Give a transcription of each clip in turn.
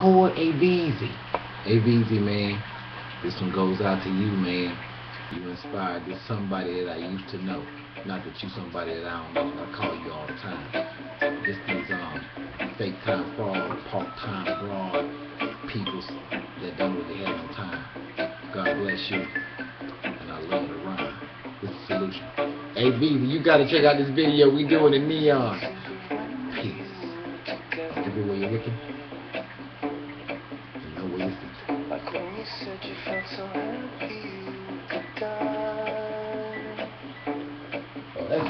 Boy, AVZ. AVZ, man. This one goes out to you, man. You inspired this somebody that I used to know. Not that you somebody that I don't know. I call you all the time. Just these um fake time fraud, part time broad people that don't really have no time. God bless you. And I love the rhyme. This is solution. AVZ, you gotta check out this video we doing in neon. Peace. Everywhere you're looking.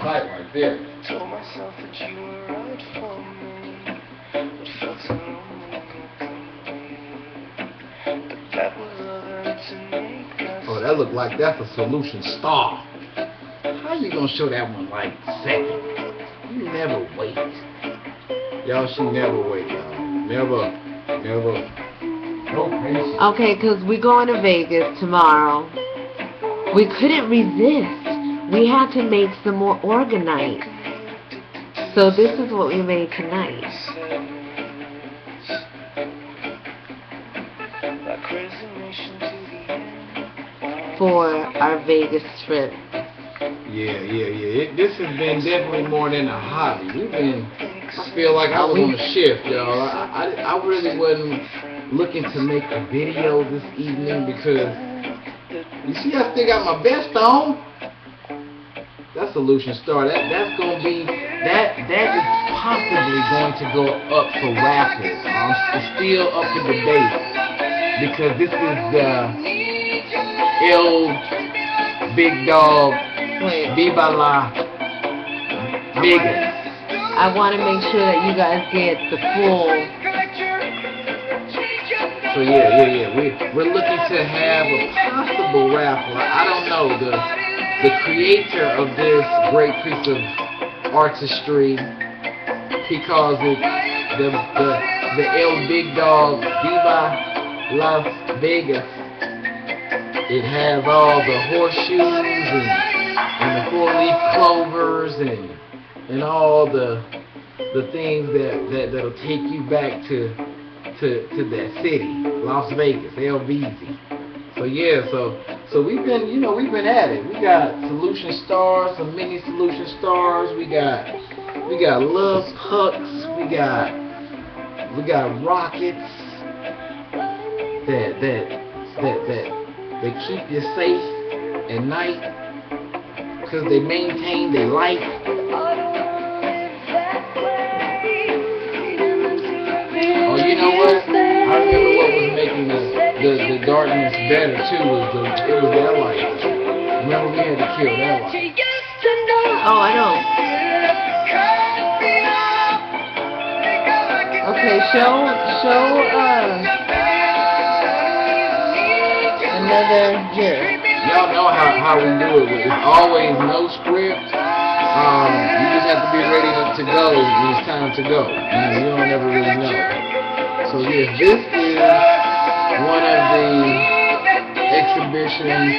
Oh, that's tight right there. Told myself that you were right for me. But felt so lonely and. But that was all to make us. Oh, that look like that's a solution star. How you gonna show that one like second? You never wait. Y'all, she never wait, y'all. Never, never. No patience. Okay, because we're going to Vegas tomorrow. We couldn't resist. We had to make some more orgonite. So this is what we made tonight. For our Vegas trip. Yeah, yeah, yeah. It, this has been definitely more than a hobby. We've been. Feel like I was on a shift, y'all. I, I, I really wasn't looking to make a video this evening because you see, I still got my best on. That solution star. That that's gonna be that that is possibly going to go up for raffle. Um, it's still up for debate because this is the L Big Dog Viva la Biggest. I want to make sure that you guys get the full. So yeah, yeah, yeah. We we're looking to have a possible raffle. I don't know the the creator of this great piece of artistry. He calls it the the the El Big Dog Diva Las Vegas. It has all the horseshoes and and the four leaf clovers and and all the the things that that that'll take you back to to to that city, Las Vegas, LVZ. So yeah, so so we've been you know we've been at it. We got solution stars, some mini solution stars. We got we got love pucks. We got we got rockets that that that that that keep you safe at night because they maintain their life. Oh, you know what? I remember what was making the, the, the darkness better too was the it was that light. Remember we had to kill that light. Oh, I know. Okay, show show uh another here. Y'all know how, how we do it. It's always no script. Um, you just have to be ready to, to go when it's time to go. You, know, you don't ever really know. So yes, this is one of the exhibitions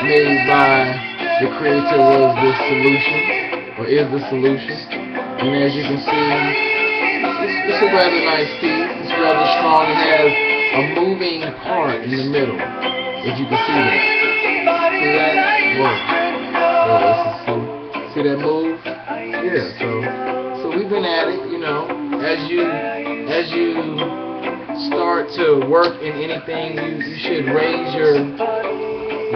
made by the creator was the solution, or is the solution. And as you can see, it's, it's a rather nice piece. It's rather strong. It has a moving part in the middle, if you can see that. See that? So, see that move? Yeah, so so we've been at it, you know. As you as you start to work in anything, you, you should raise your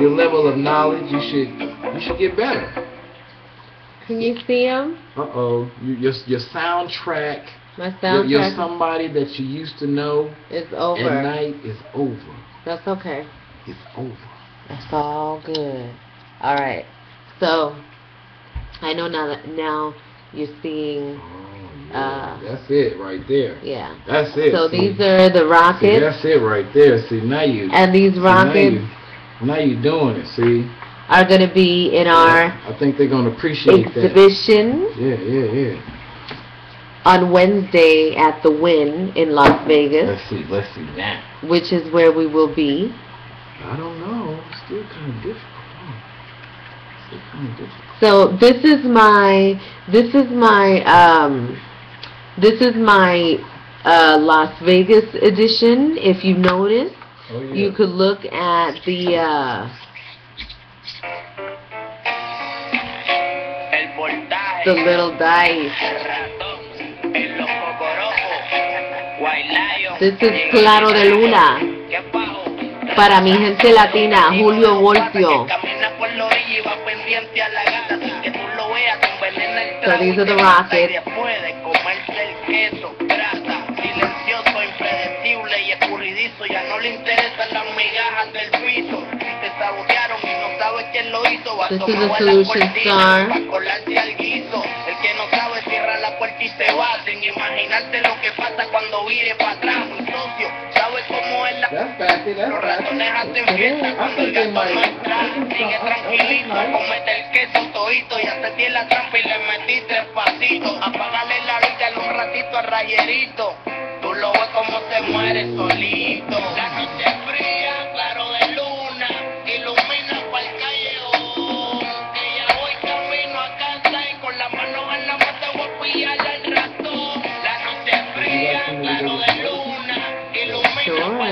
your level of knowledge. You should you should get better. Can you see him? Uh oh, you, your your soundtrack. My Your, your soundtrack somebody that you used to know is over. at night is over. That's okay. It's over. That's all good. All right. So I know now that now you're seeing. Yeah. Uh, That's it right there. Yeah. That's it. So See? these are the See, rockets, that's it right there. See, now you. and these see, rockets Now you, now you doing it. See. are going to be in our I think they're gonna appreciate that. exhibition Yeah, yeah, yeah. on Wednesday at the Wynn in Las Vegas, Let's see. Let's see now. which is where we will be. I don't know. It's still kind of difficult. Still kind of difficult. So this is my this is my um this is my uh, Las Vegas edition. If you notice, Oh, yeah. you could look at the uh, the little dice. El ratón. El loco corojo. White Lion. This is Claro de Luna. Para mi gente latina, Julio Voltio. Camina por la orilla y va pendiente a la gata sin que tú lo veas, te envenena el So these are the te mata. Rockets. Queso, grasa, silencioso, impredecible y escurridizo, ya no le interesan las migajas del piso. Te sabotearon y no sabes quién lo hizo, va This is asomado a en la Solution cortina Star. pa' colarse al guiso. El que no sabe cierra la puerta y se va sin imaginarte lo que pasa cuando vire para atrás. ¿Sabes cómo es la That's facty, that's los facty. ratones hacen fiesta cuando el gato no entra. Sigue tranquilito, comete el queso todito. Ya te tiene la trampa y le metí tres pasitos. Apágale la luz, dale un ratito a rayerito. Tú lo ves como se muere solito. La noche es fría, claro de luna. Ilumina pa'l callejón. Que ya voy camino a casa y con las manos en la mata voy a pillarle al ratón. La noche es fría, claro de luna. Ilumina Sure.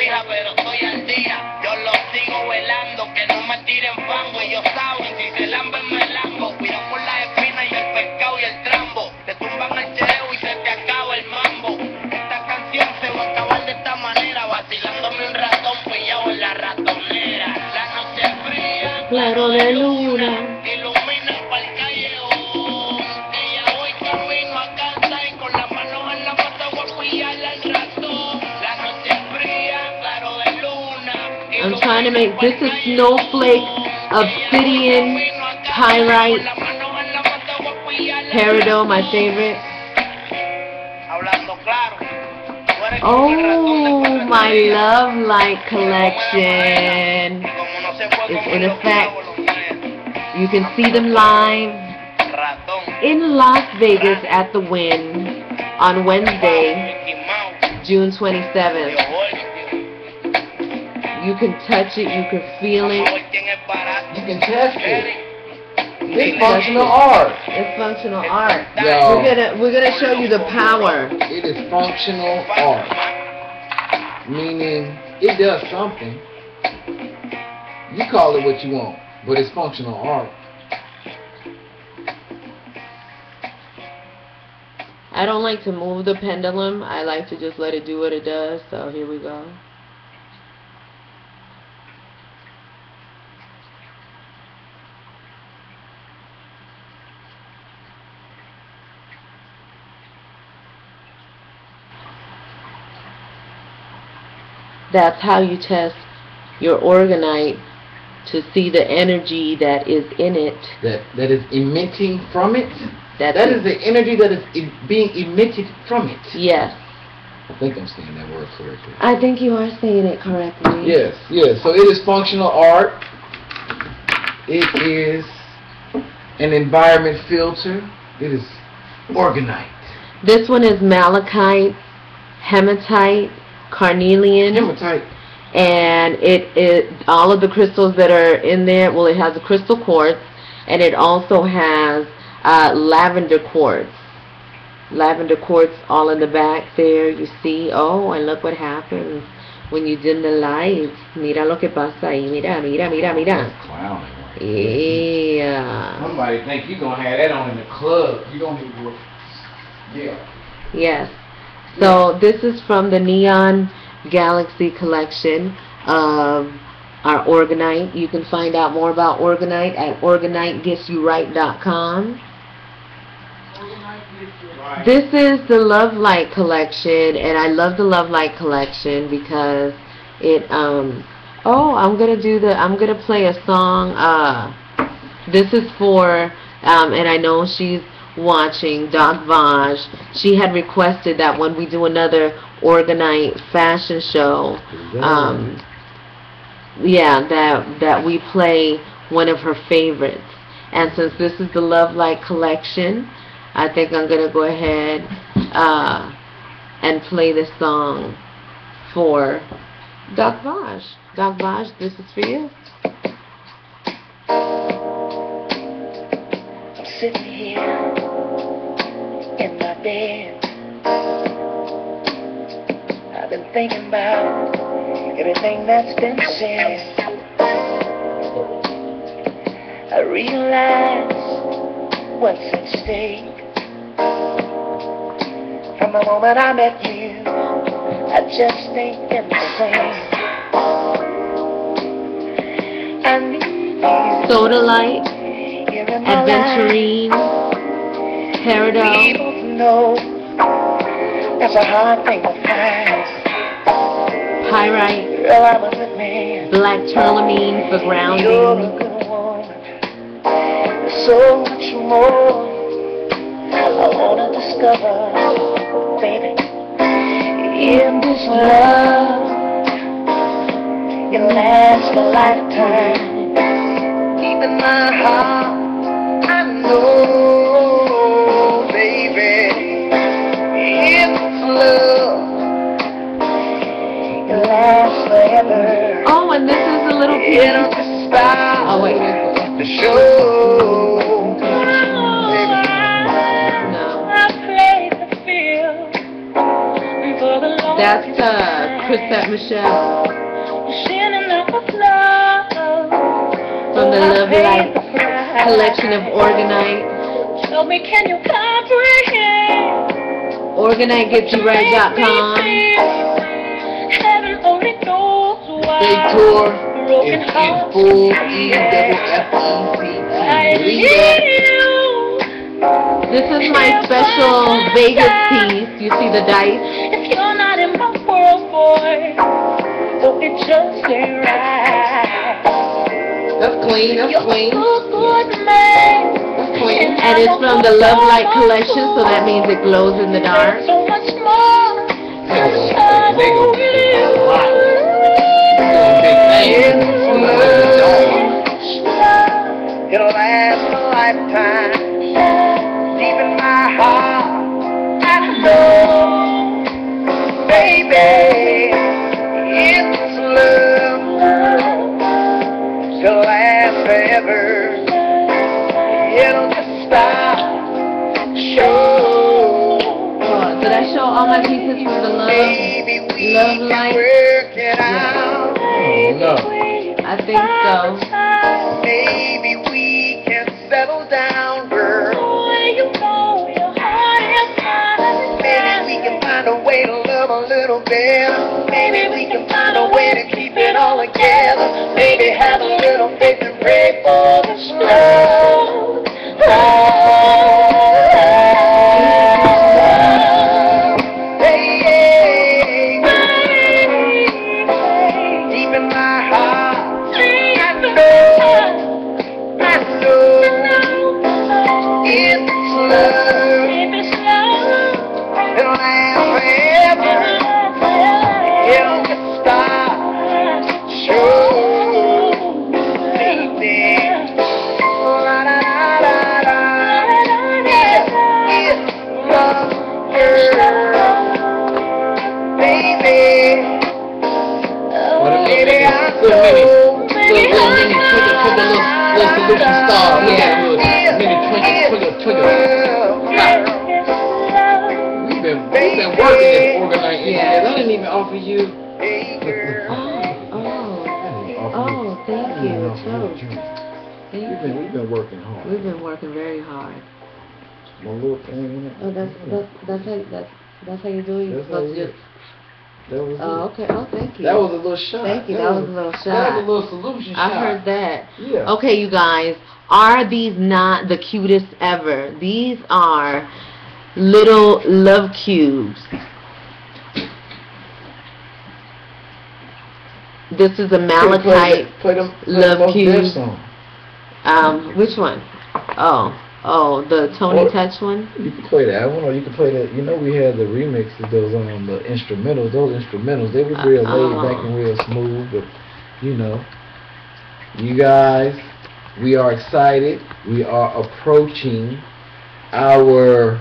fija, pero estoy al día. Yo lo sigo velando, que no me tiren fango. Ellos saben, si se lamben me lambo. Cuidado con las espinas y el pescado y el trambo. Te tumban el chereo y se te acaba el mambo. Esta canción se va a acabar de esta manera, vacilándome un ratón pillado en la ratonera. La noche es fría, Claro de luna. This is snowflake, obsidian, pyrite, peridot, my favorite. Oh, my love light collection. It's in effect. You can see them live in Las Vegas at the Wynn on Wednesday, June 27th. You can touch it, you can feel it. ver quién es barato. You can test it. It's functional art. It's functional art. Yo. We're gonna we're gonna show you the power. It is functional art. Meaning, it does something. You call it what you want, but it's functional art. I don't like to move the pendulum. I like to just let it do what it does. So here we go. That's how you test your orgonite to see the energy that is in it. That that is emitting from it. That's That is the energy that is e- being emitted from it. Yes. I think I'm saying that word correctly. I think you are saying it correctly. Yes, yes. So it is functional art. It is an environment filter. It is orgonite. This one is malachite, hematite, carnelian, Hematite. and it it all of the crystals that are in there. Well, it has a crystal quartz, and it also has uh, lavender quartz. Lavender quartz all in the back there. You see. Oh, and look what happens when you dim the lights. Mira lo que pasa ahí. Mira, mira, mira, mira. That's clowning. Right? Yeah. Somebody think you're gonna have that on in the club. You don't even. Yeah. Yes. So this is from the Neon Galaxy collection of our Orgonite. You can find out more about Orgonite at orgonitegetsyouright.com. This is the Love Light collection, and I love the Love Light collection because it. Um, oh, I'm gonna do the. I'm gonna play a song. Uh, this is for, um, and I know she's watching Doc Vaj. She had requested that when we do another Orgonite fashion show, um, yeah, that that we play one of her favorites. And since this is the Love Light collection, I think I'm gonna go ahead uh, and play this song for Doc Vaj. Doc Vaj, this is for you. I'm sitting here in my bed. I've been thinking about everything that's been said. I realize what's at stake. From the moment I met you, I just ain't been the same. I need you Sodalite. Adventurine, Peridot, People know that's a hard thing to find. Pyrite, Girl, I'm a good man. Black Tourmaline for You're a grounding, good. So much more I wanna discover, baby. In this love, it lasts a lifetime. Deep in my heart, and this a little It'll piece. just stop Oh, wait. the show. No. That's That's uh, Chrisette Michele from the Love Light collection of Orgonite. Tell me, can you comprehend? OrgoniteGetsYouRight.com. Heaven only. They tour Broken in, in hearts. full double F C I T. Believe need you. This is my special Vegas piece. You see the dice? If you're not in my world, boy, oh, it just ain't right. That's clean. That's You're clean. a good, good man. That's clean. And it's from the Love Light collection, so that means it glows in the dark. All my pieces from the Love? We Love can Light? work it out. Oh, no. I think so. Maybe we can settle down, girl. Maybe we can find a way to love a little better. Maybe we can find a way to keep it all together. Maybe have a little faith and pray for this love. Solution star. Look at little mini twinkle, twinkle, twinkle. We've been, we've been working this orgonite Yeah. I didn't even offer you. Girl. Oh, oh, thank you. So, We've been, we've been working hard. We've been working very hard. My little thing. Oh, that's that's that's how that's that's how you do it. That's how you do just. That was Oh, it. okay. Oh, thank you. That was a little shot. Thank you. That was a little That was a little solution I shot. heard that. Yeah. Okay, you guys, are these not the cutest ever? These are little love cubes. This is a malachite. Play them, play Love Cube. Um, which one? Oh, Oh, the Tony Or- Touch one. You can play that one, or you can play that. You know, we had the remixes, of those um, the instrumentals. Those instrumentals, they were real laid back Uh-oh. and real smooth. But you know, you guys, we are excited. We are approaching our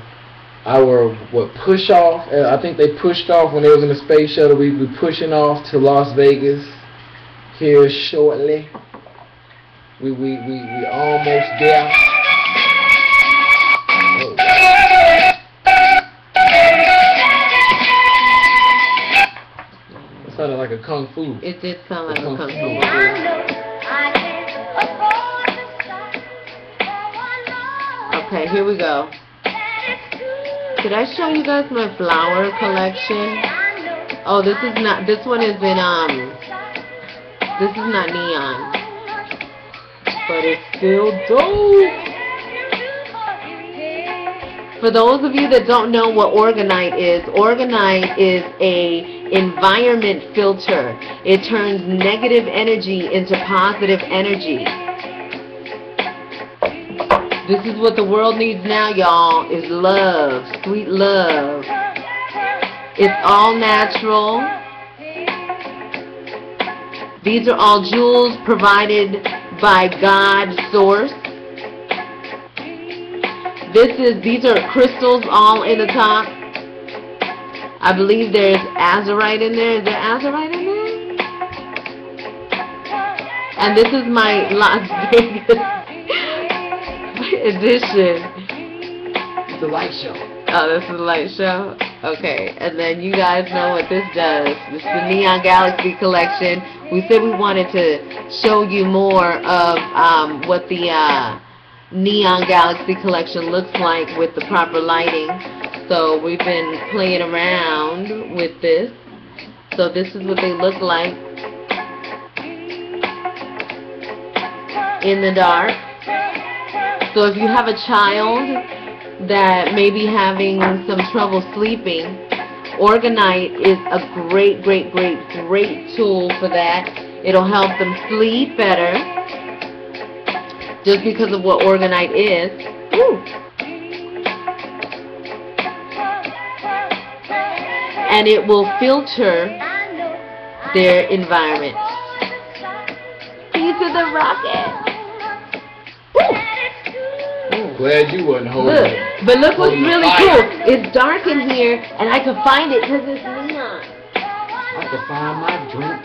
our what push off. Uh, I think they pushed off when they was in the space shuttle. We we pushing off to Las Vegas here shortly. We we we we almost there. Sounded like a kung fu. It did sound like a Kung kung Fu. fu. Okay, here we go. Did I show you guys my flower collection? Oh, this is not. This one is in um. This is not neon, but it's still dope. For those of you that don't know what Orgonite is, Orgonite is a environment filter. It turns negative energy into positive energy. This is what the world needs now, y'all, is love, sweet love. It's all natural. These are all jewels provided by God Source. This is these are crystals all in the top. I believe there's azurite in there. Is there azurite in there? And this is my Las Vegas edition. It's a light show. Oh, this is a light show? Okay, and then you guys know what this does. This is the Neon Galaxy collection. We said we wanted to show you more of um, what the uh, Neon Galaxy collection looks like with the proper lighting. So we've been playing around with this. So this is what they look like in the dark. So if you have a child that may be having some trouble sleeping, Orgonite is a great, great, great, great tool for that. It'll help them sleep better just because of what Orgonite is. Woo. And it will filter their environment. Piece of the rocket. Glad you wasn't holding Look, it. but look what's really fire. cool. It's dark in here, and I can find it because it's neon. I can find my drink.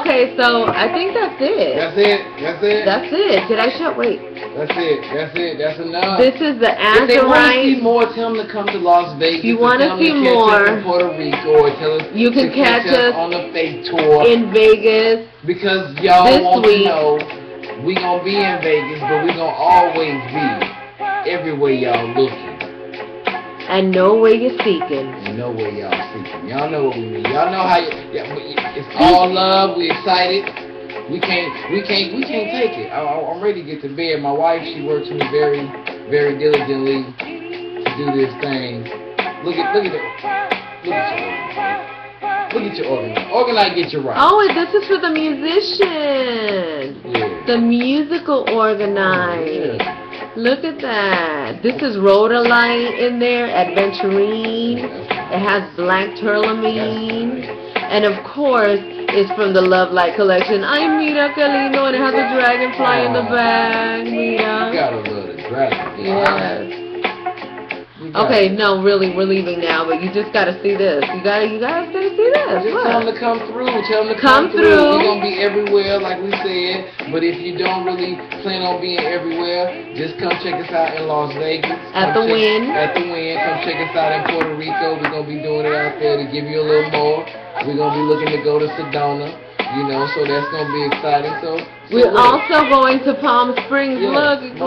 Okay, so I think that's it. That's it. That's it. That's it. Did I shut? Wait. That's it. That's it. That's enough. This is the if they want to see more, tell them to come to Las Vegas. You wanna tell them see to catch more, us in Puerto Rico, or tell us you can to catch, catch us on the fake tour. In Vegas. because y'all want week. to know we gonna be in Vegas, but we gonna always be everywhere y'all looking. And know where you're seeking. You know where y'all seeking. Y'all know what we mean. Y'all know how. y- Yeah, it's all love. We excited. We can't. We can't. We can't take it. I, I- I'm ready to get to bed. My wife, she works me very, very diligently to do this thing. Look at. Look at it. Look at your organ. Look at your organ. Organize. Get you right. Oh, this is for the musician. Yeah. The musical orgonite. Yeah. Look at that. This is Rhoda Light in there, adventurine. It has black tourmaline. And of course, it's from the Love Light collection. I'm Mira Calino and it has a dragonfly in the back, You Mira. gotta love the dragon. Yes. Okay, no, really, we're leaving now, but you just gotta see this. You gotta, you guys gotta see this. Just tell them to come through. Tell them to Come come, through. We're gonna be everywhere, like we said. But if you don't really plan on being everywhere, just come check us out in Las Vegas. At Come the check- Wynn. At the Wynn. Come check us out in Puerto Rico. We're gonna be doing it out there to give you a little more. We're gonna be looking to go to Sedona. You know, so that's gonna be exciting. So, so We're also going to Palm Springs. Yeah, Look, it's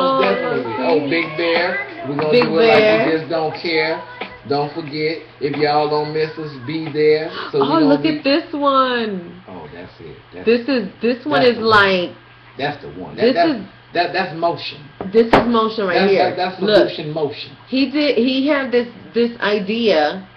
Big Bear. We're gonna Big do it like we just don't care. Don't forget, if y'all don't miss us, be there. So Oh, look be, at this one. Oh, that's it. That's, This is this one is one. like that's the one. That, this that's, is that, that's motion. this is motion right that's, here. that, that's Look, motion motion. he did he had this this idea,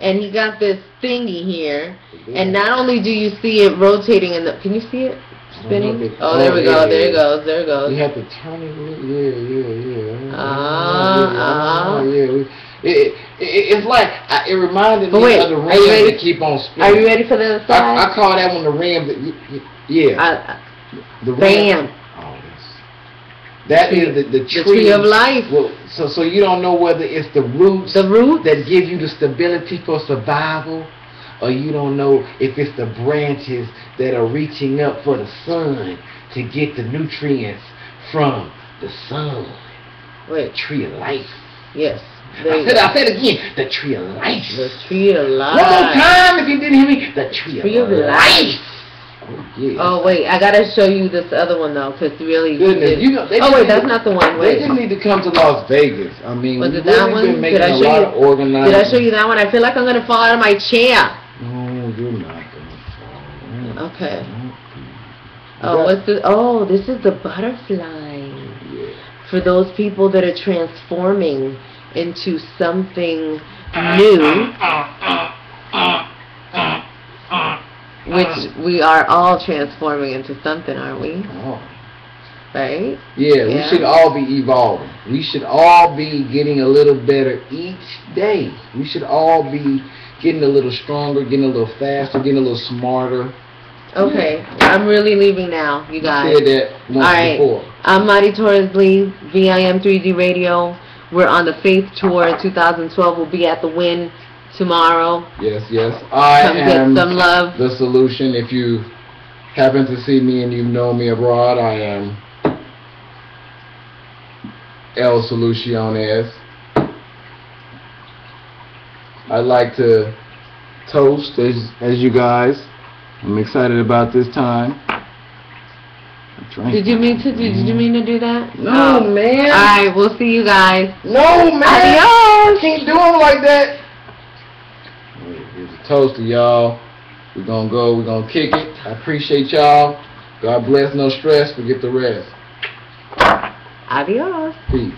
and he got this thingy here. And not only do you see it rotating in the, can you see it? Spinning? if Oh, there we go. There it goes. There it goes. You goes. have to turn it. Yeah, yeah, yeah. Ah, yeah, uh-huh. yeah. we- It, it, it, it's like I- it reminded But me wait, of the are you rims that keep on spinning. Are you ready for the other I, I call that one the rims. That, y- y- yeah, Uh, the bam. rims. Oh, that's, that is the, the the tree. tree of life. Well, so so you don't know whether it's the roots The root. that give you the stability for survival, or you don't know if it's the branches that are reaching up for the sun to get the nutrients from the sun. Wait. Tree of life. Yes. I said. I said again, the tree of life. The tree of life. One more time if you didn't hear me. The tree, Tree of, of life. life. Oh, yeah. Oh wait, I gotta show you this other one though, cause really. Goodness, you know, oh wait, that's to- not the one. Wait. They just need to come to Las Vegas. I mean, Was we've that really one? been making Did I a show lot you- of organizing. Did I show you that one? I feel like I'm gonna fall out of my chair. No, you're not gonna fall. Okay. Mm-hmm. Oh, That- what's this? Oh, this is the butterfly. Yeah. For those people that are transforming into something new, which we are all transforming into something, aren't we? Oh. Right? Yeah, we Yeah. should all be evolving. We should all be getting a little better each day. We should all be getting a little stronger, getting a little faster, getting a little smarter. Okay, I'm really leaving now, you guys. said that once All right. before. I'm Marty Torres Lee, VIM 3D Radio. We're on the Faith Tour 2012. We'll be at the Wynn tomorrow. Yes, yes. I Come am get some love. the solution. If you happen to see me and you know me abroad, I am El Soluciones. I'd like to toast as as you guys. I'm excited about this time. I drank Did you mean to? Did you mean to do that? No, Oh. man. All right, we'll see you guys. No, man. I Adios. can't do them like that. Here's a toast to y'all. We're gonna go. We're gonna kick it. I appreciate y'all. God bless. No stress. Forget the rest. Adios. Peace.